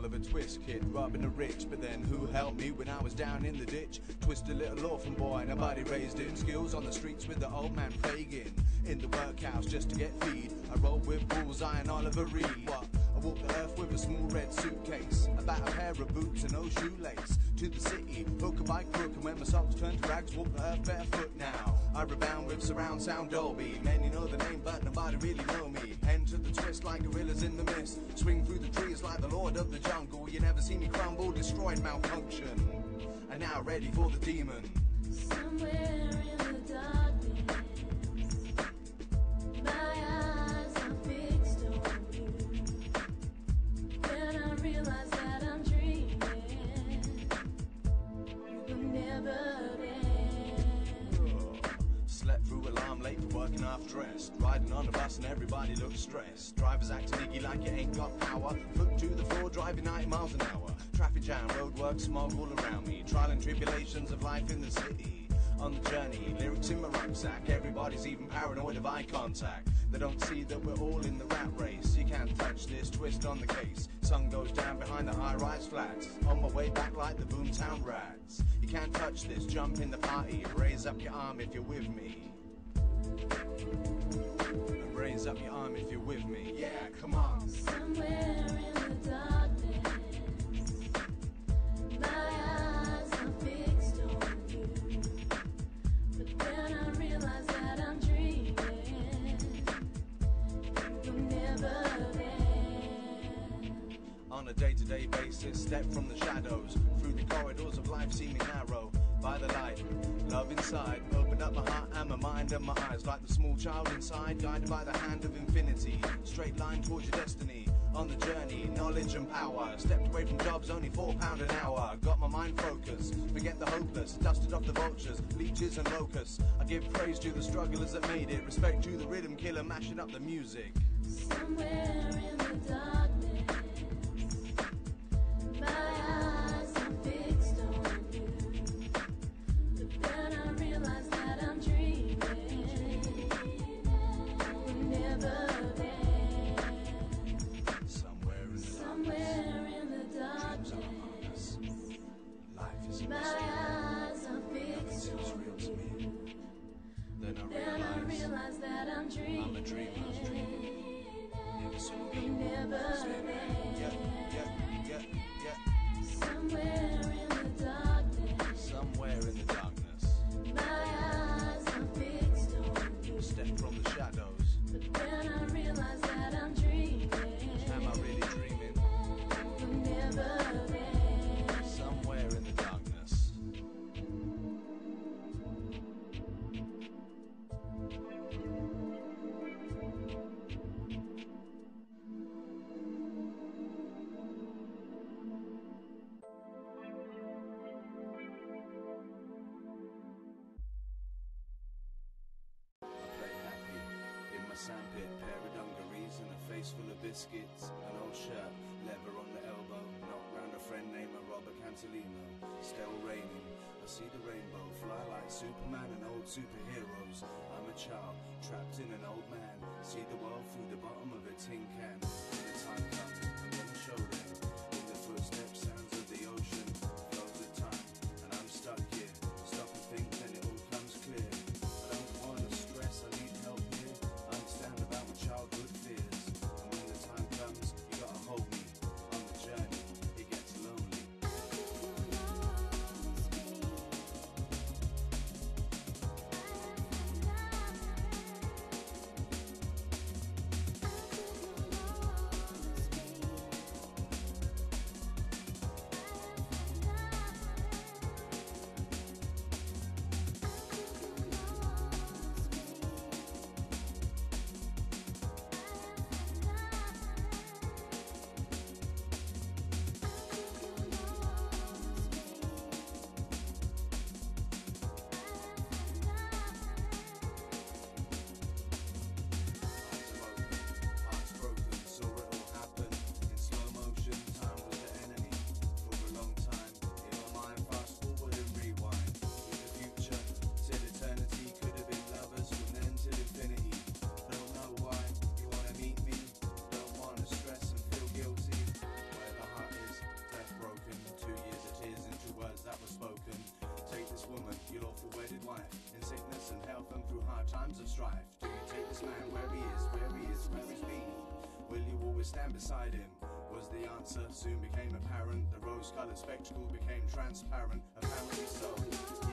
Oliver Twist kid, robbing the rich. But then who helped me when I was down in the ditch? Twist a little orphan boy, nobody raised him. Skills on the streets with the old man plaguing. In the workhouse just to get feed. I roll with Bullseye and Oliver Reed. What? I walk the earth with a small red suitcase. About a pair of boots and no shoelace. To the city, hook a bike crook, and when my socks turn to rags, walk the earth barefoot now. I rebound with surround sound Dolby. Many know the name, but nobody really know me. Enter the twist like gorillas in the mist. Swing through the lord of the jungle. You never see me crumble, destroyed, malfunction. And now ready for the demon. Somewhere in the darkness, everybody looks stressed. Drivers acting iggy like you ain't got power. Foot to the floor, driving 90 miles an hour. Traffic jam, roadwork, smog all around me. Trial and tribulations of life in the city. On the journey, lyrics in my rucksack. Everybody's even paranoid of eye contact. They don't see that we're all in the rat race. You can't touch this, twist on the case. Sun goes down behind the high rise flats. On my way back like the boomtown rats. You can't touch this, jump in the party. Raise up your arm if you're with me. Raise up your arm if you're with me. Yeah, come on. Somewhere in the darkness, my eyes are fixed on you. But then I realize that I'm dreaming. You were never there. On a day-to-day basis, step from the shadows through the corridors of life seeming narrow. By the light, love inside, opened up my heart and my eyes like the small child inside, guided by the hand of infinity. Straight line towards your destiny. On the journey, knowledge and power. Stepped away from jobs, only four pound an hour. Got my mind focused, forget the hopeless. Dusted off the vultures, leeches and locusts. I give praise to the strugglers that made it. Respect to the rhythm killer, mashing up the music. Somewhere in the darkness, dreaming. I'm a dreamer. Never me. were never biscuits. An old shirt, leather on the elbow. Knock round a friend named a Robert Cantilino. Still raining, I see the rainbow. Fly like Superman and old superheroes. I'm a child, trapped in an old man. See the world through the bottom of a tin can. Peace and health and through hard times of strife. Do you take this man where he is, where he is, where he's been? Will you always stand beside him? Was the answer soon became apparent. The rose colored spectacle became transparent. Apparently so.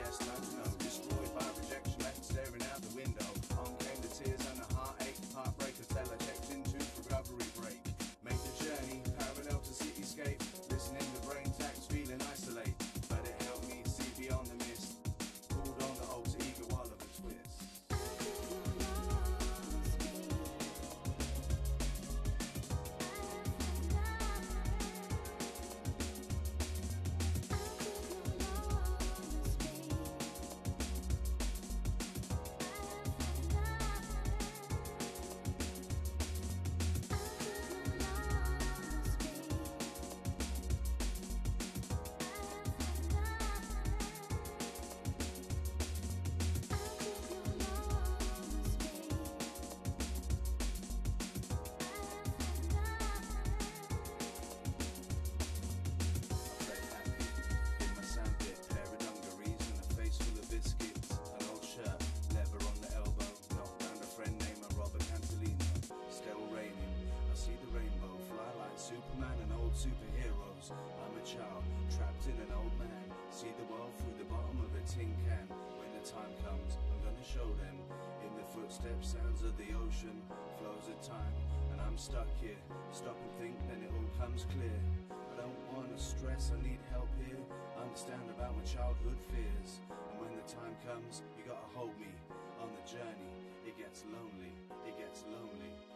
superheroes. I'm a child, trapped in an old man. See the world through the bottom of a tin can. When the time comes, I'm gonna show them. In the footsteps, sounds of the ocean, flows of time, and I'm stuck here. Stop and think, then it all comes clear. I don't wanna stress, I need help here. Understand about my childhood fears. And when the time comes, you gotta hold me on the journey. It gets lonely, it gets lonely.